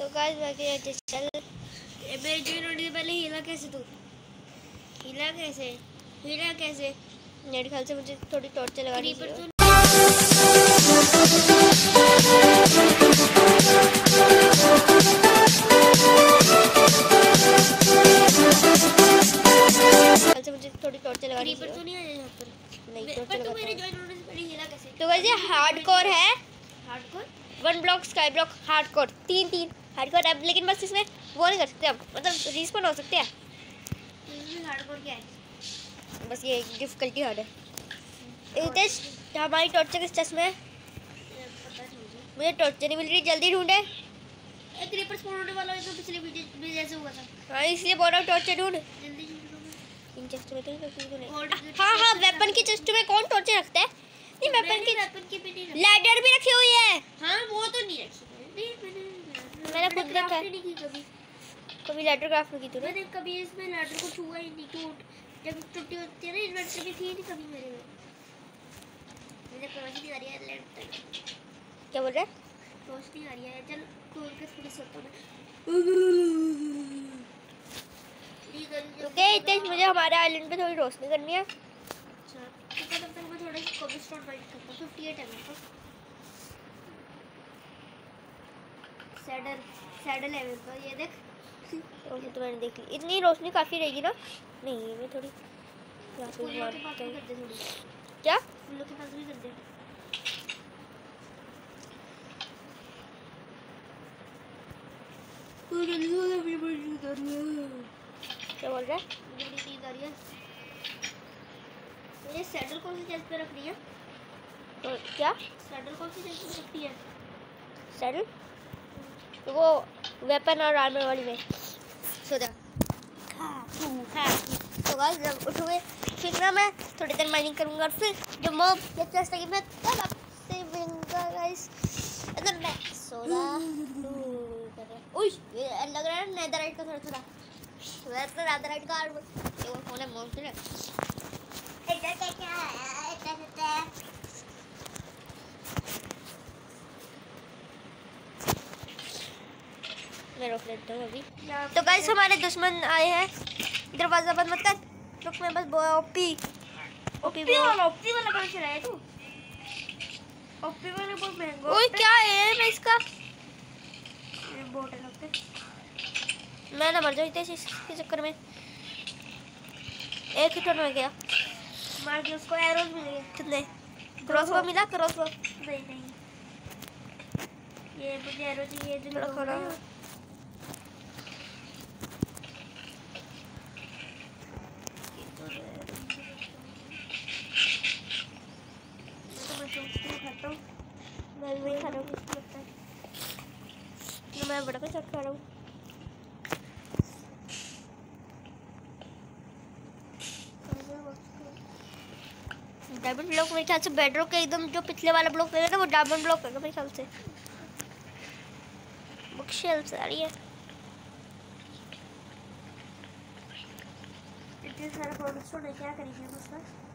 तो गाइस मैं क्या चल ए मेरी जो नोटी से पहले हीला कैसे तू? हीला कैसे? हीला कैसे? मेरे ख्याल से मुझे थोड़ी टॉर्च लगानी मुझे थोड़ी लगानी तो नहीं आ यहाँ पर। नहीं तू लगाता मेरे। जॉइन होने से पहले हीला कैसे? गाइस ये हार्डकोर है। Hardcore one block sky block hardcore तीन तीन। हार्डकोर अब लेकिन बस इसमें वो नहीं कर सकते अब मतलब रिस्पॉन हो सकते हैं। हार्डकोर क्या है? बस ये डिफिकल्टी हार्ड है रितेश हमारी टॉर्चर किस चश्मे में है? मुझे टॉर्चर नहीं मिल रही जल्दी ढूंढे। क्रीपर स्पॉन होने वाला है तो पिछले वीडियो में जैसे हुआ था। हाँ इसलिए बोल रहा हूँ टॉर्चर ढूंढ। जल्दी इन चेस्ट में तो नहीं हाँ हाँ वेपन की चेस्ट में कौन टॉर्चर रखता है? नहीं वेपन की वेपन की भी नहीं लैडर भी रखी हुई है। हाँ वो तो नहीं रखी मैंने खुद देखा है। ही नहीं की कभी। कभी लैडर क्राफ्ट की तूने? मैंने कभी इसमें लैडर को छुआ ही नहीं टूट जब टूटी होती है ना इन्वर्टर भी थी नहीं कभी मेरे में मुझे रोशनी आ रही है तक क्या बोल रहा है? रोशनी आ रही है। चल तोड़ के थोड़ी सोता मैं ओके रितेश मुझे हमारे आइलैंड पे थोड़ी रोशनी करनी है। अच्छा है तब तक मैं थोड़ा कोबलस्टोन माइंड करता हूँ 58 है मेरे पास सैडल सैडल है मेरे पास ये देख। रोशनी तो मैंने देख ली। इतनी रोशनी काफ़ी रहेगी ना? नहीं मैं थोड़ी पे फूलों के पास भी। कर दे थोड़ी। क्या? फूलों के पास भी कर दे क्या बोल रहा है? रही है। मुझे सैडल कौन सी चेस्ट पे रखनी है? तो क्या? सैडल कौन सी चेस्ट पे रखनी है? सैडल तो वो वेपन और आर्मर वाली में। सो जा। तो गाइस जब उठोगे फिर ना मैं, थोड़ी देर माइनिंग करूँगा और फिर जब मॉब या चेस्ट आएगी मैं तब आपसे मिलूँगा गाइस अगर मैं उई, ये लग रहा है नेदरराइट का थोड़ा थोड़ा वैसे नेदरराइट का वो फ़ोन है मॉब से इधर क्या है इधर इधर मैं रोक लेता हूँ अभी तो गाइस हमारे दुश्मन आए हैं। दरवाज़ा बंद मत कर। रुक मैं बस वो ओपी। ओपी ओपी वाला ओपी वाला कहाँ से लाया तू? ओपी वाला बहुत महँगा ओए क्या है मैं इसका? मैं ना मर जाऊँ इतने इसके चक्कर में। एक ही टर्न में गया। मार के उसको एरोज मिलेंगे कितने? क्रॉस को मिला? क्रॉस को नहीं नहीं। ये मुझे एरो चाहिए जो थोड़ा लोग थोड़ा। हैं। तो मैं सोचती हूँ खाता हूँ मैं वही खा रहा हूँ लगता है तो मैं बड़ा कुछ खा रहा हूँ। डायमंड ब्लॉक मेरे ख्याल से बेडरोक के एकदम, जो पिछले वाला ब्लॉक है ना वो डायमंड ब्लॉक है मेरे ख्याल से। बुक शेल्फ आ रही है। इतने सारा प्रोडक्ट्स होने क्या करेंगे हम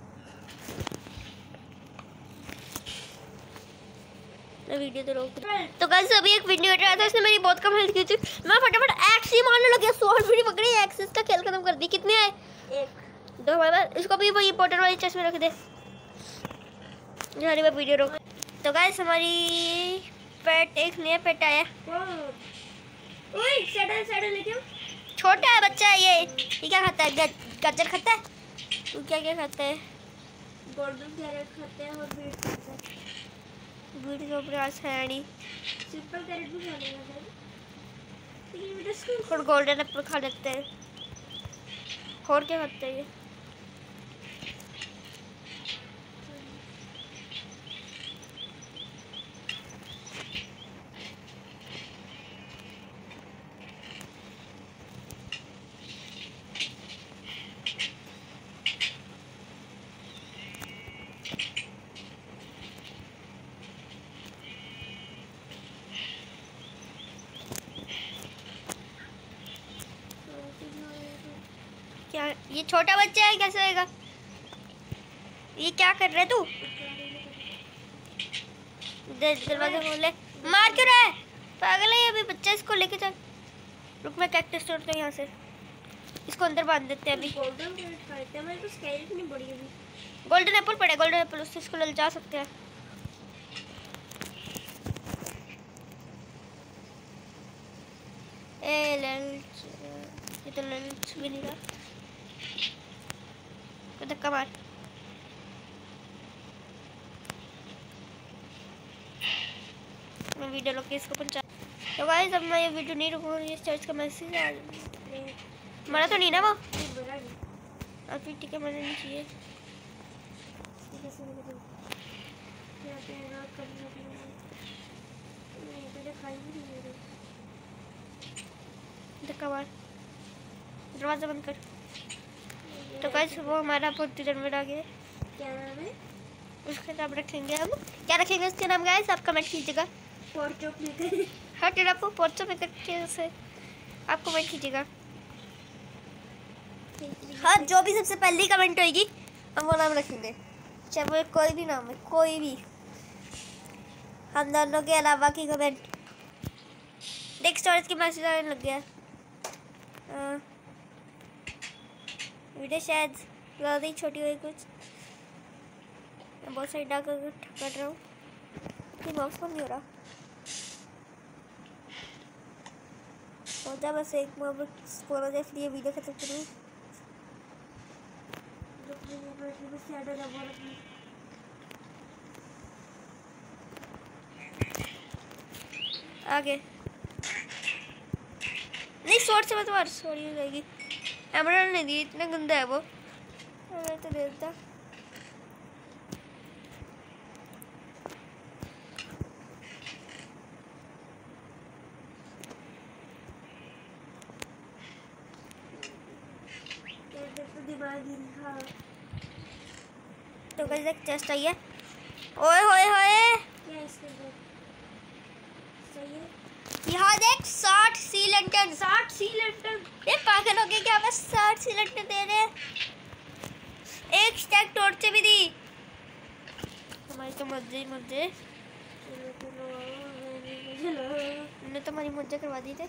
मैं वीडियो तो रोक तो गाइस अभी एक वीडियो हट रहा था उसने मेरी बहुत कम हेल्थ की थी। मैं फटाफट एक्स ही मारने लग गया सॉर्ट भी पकड़ी एक्सिस का खेल खत्म कर दी। कितने आए? एक। दो पास इसको भी वही इंपॉर्टेंट वाली चेस्ट में रख दे। हमारी बार वीडियो रोक। तो गाइस हमारी पेट एक नया पेट आया। छोटा है बच्चा है ये। ये क्या खाता है? गाजर खाता है? क्या क्या खाता है? गोल्डन कैरेट खाते हैं और बीट खाते हैं। बीट के आज है सिंपल कैरेट भी खा लेंगे लेकिन गोल्डन एप्पल खा लेते हैं। और क्या खाते हैं ये क्या ये छोटा बच्चा है कैसे होएगा? ये क्या कर रहा है तू? दरवाज़ा खोल। ले मार क्यों रहा है? पागल है अभी बच्चा इसको लेके चल। रुक मैं कैक्टस तोड़ता हूँ यहाँ से इसको अंदर बाँध देते हैं हैं अभी। गोल्डन एप्पल पड़े गोल्डन एप्पल उससे इसको ले जा सकते हैं। ए लंच ये तो लंच भी नहीं रहा तो धक्का मार मैं वीडियो लोग, इसको पहुँचा। तो गाइस अब मैं ये वीडियो नहीं रुकूँगा, ये चर्च का मैसेज आ मरा तो नहीं ना वो? अब फिर ठीक है मरना नहीं चाहिए। धक्का मार दरवाज़ा बंद कर। तो गाइस वो हमारा बहुत जानवर आ गया क्या नाम है? उसका नाम रखेंगे हम। क्या रखेंगे उसके नाम गाइस आप कमेंट कीजिएगा। पोर्चोक लेकर हाँ तेरा आपको पोर्चो में करके से आप कमेंट कीजिएगा। हाँ जो भी सबसे पहली कमेंट होगी हम वो नाम रखेंगे। चाहे वो कोई भी नाम है कोई भी। हम दोनों के अलावा की कमेंट देख स्टोरेज की मैसेज आने लग गया। वीडियो शायद ज़्यादा ही छोटी हुई कुछ। मैं बहुत सारी डाक कर रहा हूँ। कि बॉक्स नहीं हो रहा? हो जा बस एक मोमेंट स्पोन हो जाए फिर ये वीडियो खत्म करूँ। आगे। नहीं शॉर्ट से मत मार सॉरी हो जाएगी। एमराल्ड नहीं दी इतना गंदा है वो मैं तो देता तो कैसे टेस्ट आई है ओए होए होए है यहाँ देख साठ सी लंटन साठ सी लैंटर्न ये पागल हो गए क्या बस साठ सी लंटन दे रहे हैं? एक स्टैक टोर्च भी दी। हमारी तो मज़े ही मज़े हमने तो हमारी मज़े करवा दी थे।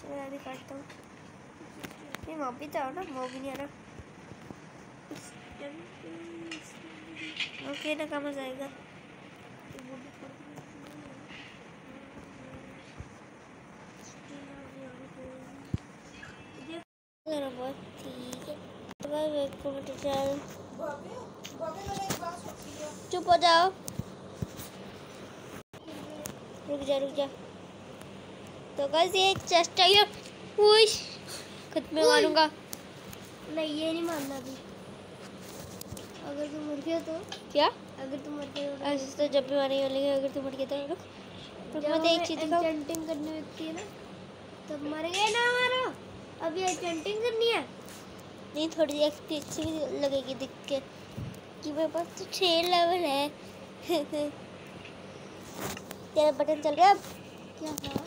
चलो मैं भी काटता हूँ। ये मॉब भी तो आओ ना मॉब भी नहीं आ रहा। ओके ना कम जाएगा मेरा बहुत ठीक है तो भाई वेट को मुझे चल चुप हो जाओ। रुक जा रुक जा। तो बस ये चेस्ट आई खुद में मारूँगा। नहीं ये नहीं मानना अभी। अगर तुम मर गया तो। क्या? अगर तुम मर गए तो ऐसे तो जब भी मारेंगे बोलेंगे अगर तू मर गया तो रुक। रुक मैं तो एक चीज़ करनी होती है ना तब मर गए ना हमारा? अभी एंटेंटिंग करनी है? नहीं थोड़ी एक्सपी अच्छी भी लगेगी दिख के कि मेरे पास तो छः लेवल है। तेरा बटन चल रहा है अब? क्या था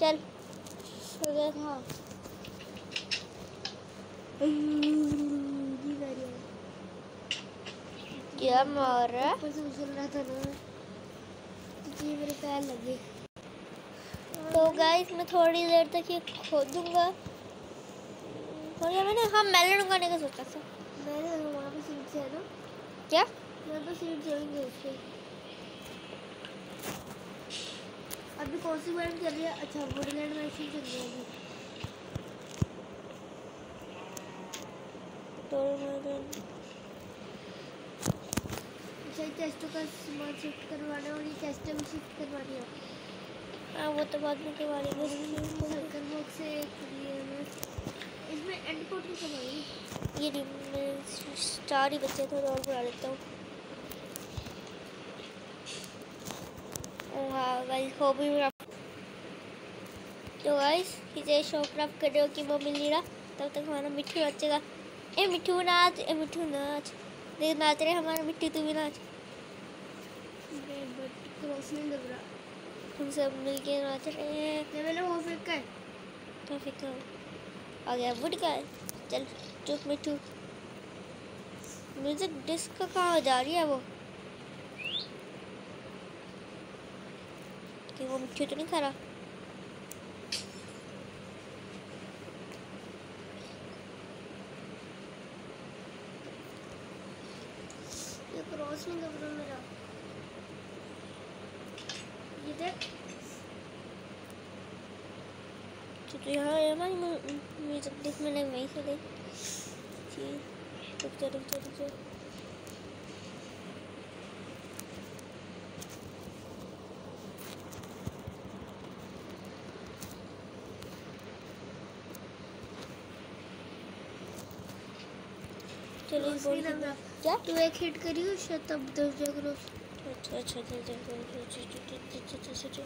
चल। हो। गया हाँ क्या मार रहा है? उछल रहा था ना। तो मेरे पैर लगे। तो गाइस मैं थोड़ी देर तक ये खोदूँगा। हो गया मैंने हाँ मेलन उगाने का सोचा था। मैंने वहाँ पे सीट से है ना? क्या? यहाँ पे सीट जाएँगे उसके। अभी कौन सी मैडम चल रही है? अच्छा वुडलैंड मैचिंग चल रही है अभी। तो मैं ये टेस्टों का सामान शिफ्ट करवाना है और ये टेस्टें भी शिफ्ट करवानी है। हाँ वो तो बाद में करवा लेंगे। बॉक्स से एक ये एंड मैं स्टार ही बच्चे थोड़ा और बढ़ा लेता हूँ। हाँ गाइस तो गाइस इसे शो क्राफ्ट कर रहे हो कि वो मिल नहीं रहा? तब तक हमारा मिट्टू नाचेगा। ए मिट्टू नाच ए मिट्टू नाच। देख नाच रहे हमारा मिट्टू तू भी नाच। क्रॉस नहीं लग रहा। हम सब मिल के नाच रहे हैं। मैंने वो फेंका है। तो फिर तो आ गया वुड का चल, चुप मिट्टू म्यूज़िक डिस्क कहाँ जा रही है वो? कि वो मिट्टी तो नहीं खा रहा। ये देख। तो यहाँ है मुझे देख मैंने वहीं से जी रुक जा रुक जा रुक जा। चलो क्या? तू एक हिट करी शायद तब दस जा क्रॉस अच्छा अच्छा चल चल चल चल चल चल चल चल चल चल चल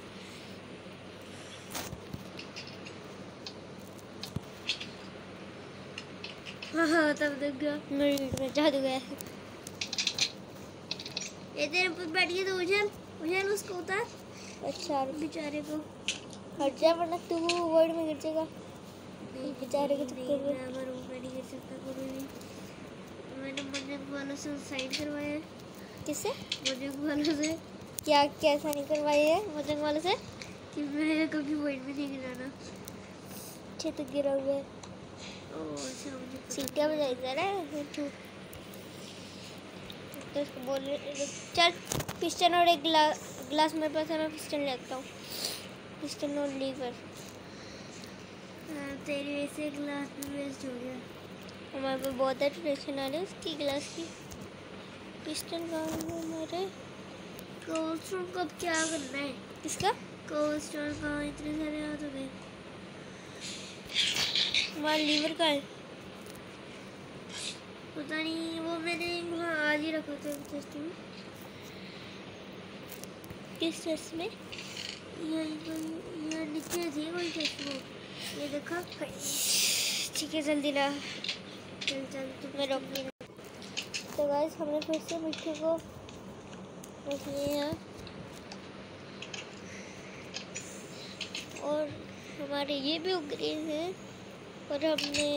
हाँ तब देख गया मेरी में जादू गया ये तेरे ऊपर बैठ गया तो उछल उछल उसको उतार अच्छा बेचारे को हट जा वरना तू वर्ड में गिर जाएगा बेचारे को चक्कर में मैं अगर ऊपर नहीं गिर सकता कभी भी मैंने मजंग वालों से साइन करवाया किससे मजंग वालों से क्या कैसा नहीं करवाई है मजंग वाले से कि मैं कभी वर्ल्ड में नहीं गिराना अच्छे तो गिरा हुआ है मुझे सीटियाँ बजाई जा रहा है तो उसको बोल चल पिस्टन और एक गिला, गिलास मेरे पास है मैं पिस्टन ले आता हूँ। पिस्टन और लीवर। हाँ, तेरी वजह से ग्लास में वेस्ट हो गया। हमारे पास बहुत टेंशन आ रही है उसकी गिलास की। पिस्टन कहाँ है हमारे? कोल्ड स्टोन को अब क्या करना है? किसका? कोल्ड कहाँ इतने सारे आ तो गए। हमारा लीवर का है? पता नहीं वो मैंने वहाँ आज ही रखा था टेस्ट में। किस टेस्ट में? कोई यहाँ नीचे थी कोई टेस्ट वो ये देखा ठीक है जल्दी ला चल चल तू मैं रोक नहीं तो गाइस हमने फिर से मिट्टी को रख लिया और हमारे ये भी उग रहे हैं। और हमने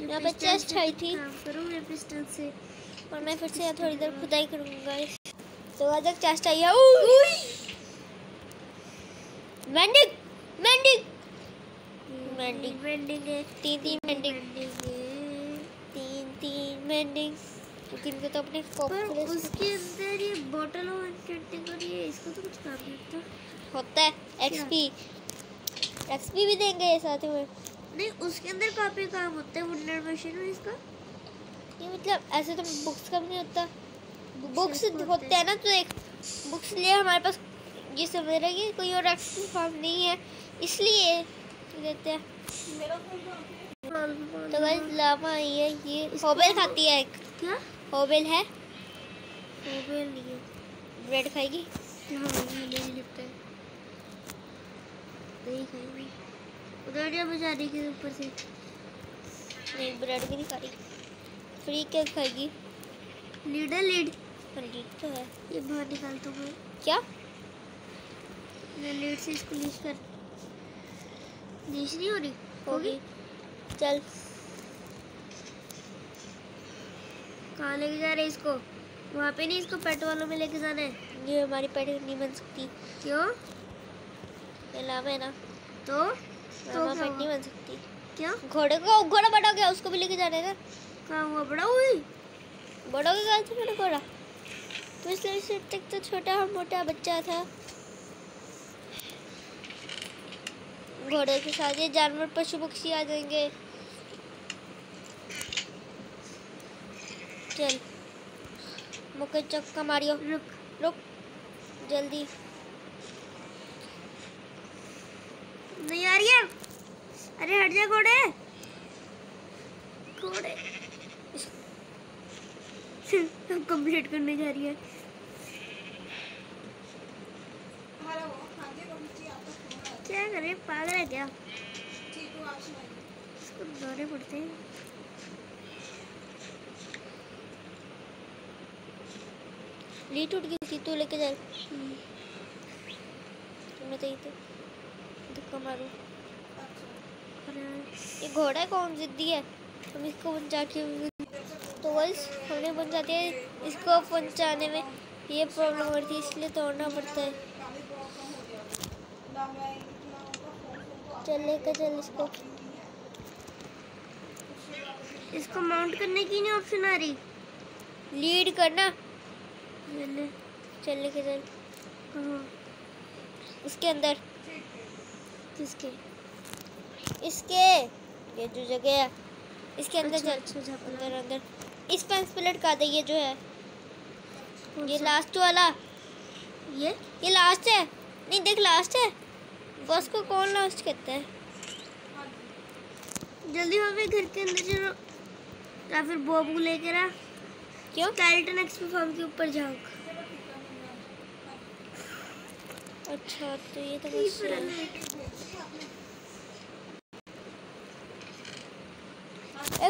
यहाँ पे चेस्ट आई थी। काम पिस्टल से और मैं फिर से यहाँ थोड़ी देर खुदाई करूँगा तो आज तक चेस्ट आई है। उई! मेंडिंग मेंडिंग मेंडिंग है। तीन तीन मेंडिंग तीन तीन इनको तो अपने उसके अंदर ये बॉटल और इसको तो कुछ काम नहीं होता होता है। एक्सपी एक्सपी भी देंगे ये साथ में। नहीं उसके अंदर काफ़ी काम होता है वुडलैंड मशीन में इसका। ये मतलब ऐसे तो बुक्स का भी नहीं होता। बुक्स होते होते हैं। ना तो एक बुक्स लिए हमारे पास ये समझ रहे कि कोई और एक्सपी फॉर्म नहीं है इसलिए ये देते हैं। तो गाइस लावा आई है ये होबेल खाती है एक। क्या? होबेल है। मोबाइल नहीं है। ब्रेड खाएगी? हाँ ये नहीं लिपटा है नहीं खाएँगे उधर जा बेचारी के ऊपर से? नहीं ब्रेड भी नहीं खा रही। फ्री केक खाएगी? Leader lead. हाँ तो है। ये बाहर निकाल दूँ मैं। क्या? मैं लीड से इसको लीच कर लीच नहीं हो रही? होगी। चल। कहाँ लेके जा रहे हैं इसको? वहाँ पे नहीं इसको पेट वालों में लेके जाना है? ये हमारी पेट नहीं बन सकती। क्यों? ये लावा है ना। तो? तो नहीं बन सकती। क्या? घोड़े को घोड़ा बड़ा हो गया उसको भी लेके जाना ना कहाँ हुआ? बड़ा हुई? बड़ा हो गया था मेरा घोड़ा? इसलिए इससे तक तो छोटा और मोटा बच्चा था। घोड़े के साथ ये जानवर पशु पक्षी आ जाएँगे। चल मुके चक्का मारियो। रुक। रुक जल्दी। नहीं आ रही है? अरे हट जा घोड़े। घोड़े। अब कंप्लीट करने जा रही है। क्या करे पागल है क्या? इसको दौरे पड़ते हैं। ली टूट गई थी तू लेके जा। मैं तो तो धक्का ये घोड़ा कौन जिद्दी है? हम इसको पहुँचा के तो वैस हमने पहुंचाते हैं इसको पहुँचाने में। ये प्रॉब्लम होती है इसलिए तोड़ना पड़ता है। चल लेकर चल इसको। इसको माउंट करने की नहीं ऑप्शन आ रही। लीड करना। चल लेके चल। कहाँ उसके अंदर। किसके? इसके। ये जो जगह है इसके अंदर अच्छा, चल। अच्छा, अच्छा, अंदर अंदर। इस पेंस पे लटका दे ये जो है। ये लास्ट वाला। ये? ये लास्ट है। नहीं देख लास्ट है। बस को कौन लास्ट कहते हैं? जल्दी हमें घर के अंदर चलो। या फिर बॉब लेकर आ। क्यों? स्केलेटन एक्स फॉर्म के ऊपर झाँक अच्छा तो ये तो बस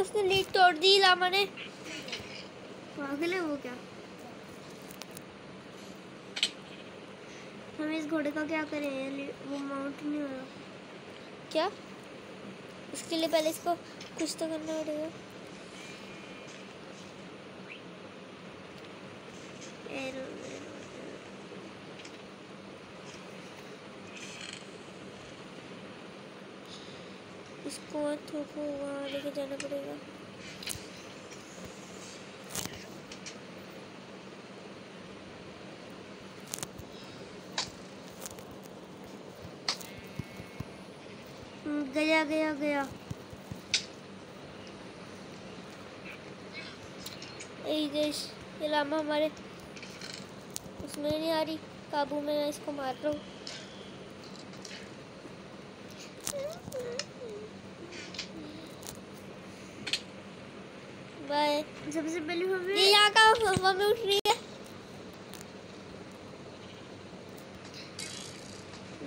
उसने लीड तोड़ दी लामा ने। पागल है वो क्या? हम इस घोड़े का क्या करें? ये वो माउंट नहीं हो रहा क्या? उसके लिए पहले इसको कुछ तो करना पड़ेगा। इसको हाथों को वहाँ लेके जाना पड़ेगा। हम्म, गया गया गया। हमारे उसमें नहीं आ रही काबू में मैं इसको मार रहा हूँ बाय सबसे पहले ये हमें का हवा में उठ रही है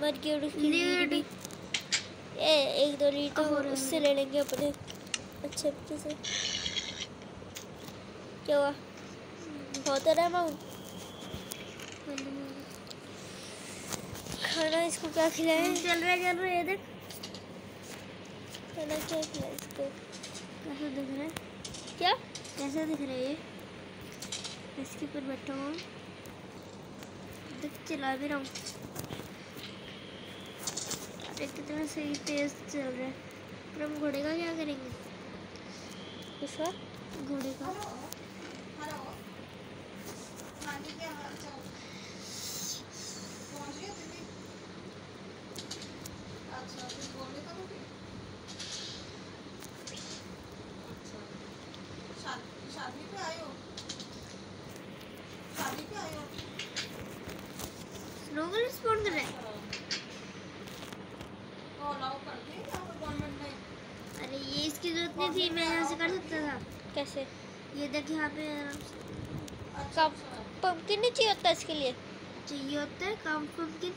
मर गई और उसकी। ए एक दो लीड तो उससे ले लेंगे अपने अच्छे अच्छे से क्या हुआ बहुत रहा माउंट खाना इसको क्या खिलाएँ चल रहा है चल रहा है ये देख खाना क्या खिलाएँ इसको कैसा दिख रहा है क्या कैसा दिख रहा है ये इसके ऊपर बैठा हुआ हूँ। देख चला भी रहा हूँ। अरे कितना सही तेज चल रहा है। पर हम घोड़े का क्या करेंगे? उसका घोड़े का। शादी पे आए हो शादी पे आए हो स्नोगल स्पॉन कर रहा है तो अलाउ करते हैं यहाँ पर गवर्नमेंट ने अरे ये थी मैं यहाँ से कर सकता था? कैसे? ये देखिए यहाँ पे आराम से। का पंपकिन नहीं चाहिए होता इसके लिए? चाहिए होता है काम पुम्पकिन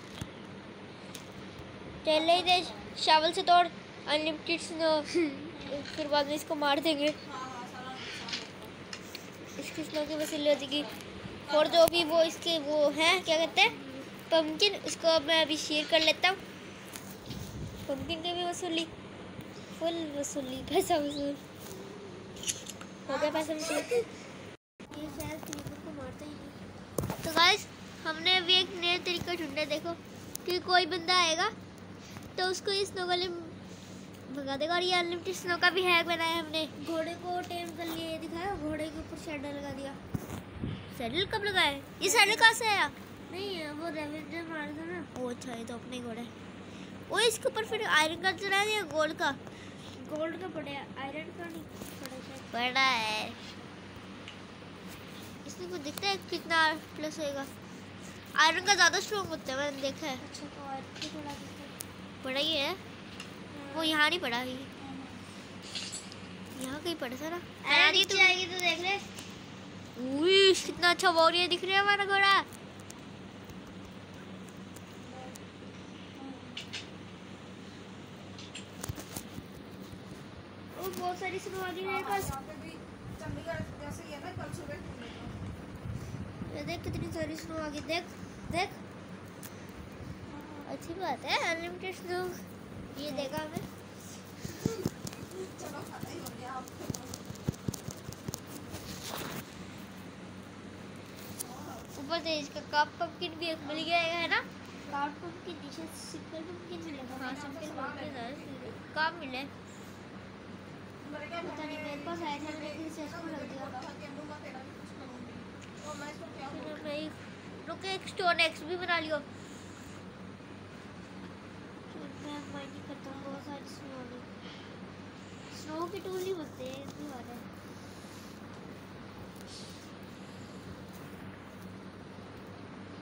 चल ही दे शावल से तोड़ अनलिमिटेड स्नो फिर बाद में इसको मार देंगे। इसकी स्नो की वसूली हो जाएगी और जो भी वो इसके वो हैं क्या कहते हैं? पंपकिन उसको अब मैं अभी शेयर कर लेता हूँ। पंपकिन की भी वसूली। फुल वसूली पैसा वसूल. हो गया पैसा वसूल. ये शायद क्रीपर को मारता ही नहीं. तो गाइस हमने अभी एक नया तरीका ढूंढा देखो कि कोई बंदा आएगा तो उसको इस स्नो गले में भगा देगा और ये अनलिमिटेड स्नो का भी हैक बनाया हमने. घोड़े को टेम कर लिए ये दिखाया? घोड़े के ऊपर शेडर लगा दिया. सैडल कब लगाए? ये सैडल कहाँ से आया? नहीं है वो रेवेंजर मार था ना. ओ अच्छा ये तो अपने घोड़ा. है वो इसके ऊपर फिर आयरन का चला दिया गोल्ड का. गोल्ड का पड़े आयरन का नहीं पड़ा बड़ा है। इसमें कुछ दिखता है कितना प्लस होएगा। आयरन का ज़्यादा स्ट्रॉन्ग होता है मैंने देखा है। अच्छा तो आयरन को थोड़ा दिखता बड़ा ही है। वो यहाँ नहीं पड़ा ही यहाँ कहीं पड़ा था ना। आएगी तो देख ले। उई, कितना अच्छा वॉरियर दिख रहा है हमारा घोड़ा वो बहुत सारी स्नो आ गई मेरे पास। यहाँ पे भी चंडीगढ़ जैसे ये देख कितनी सारी स्नो आ गई देख देख। अच्छी बात है अनलिमिटेड स्नो ये देखा हमें ही हो गया आप। ऊपर से इसका कप पंपकिन भी एक मिल गया है ना? कार्ड पंपकिन नीचे सिंपल पंपकिन मिलेगा। हाँ सिंपल पंपकिन है कहाँ मिले। पता नहीं मेरे पास आया था मैंने फिर से इसको रख दिया बोला था कि लूँगा तेरा भी कुछ करूँगी मैं इसको क्या फिर मैं एक स्टोन एक्स भी बना लियो स्नो के टूल बनते हैं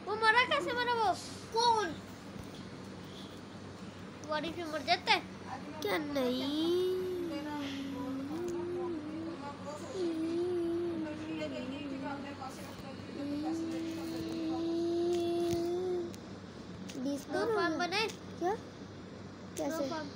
वो? मरा कैसे मरा वो कौन मर जाता है? क्या नहीं मेरा बोल मैं वो सोच मैं भी ये गई थी कि अपने पास से अपने पैसे लेके तो बीस स्नो फार्म बनाए क्या स्नो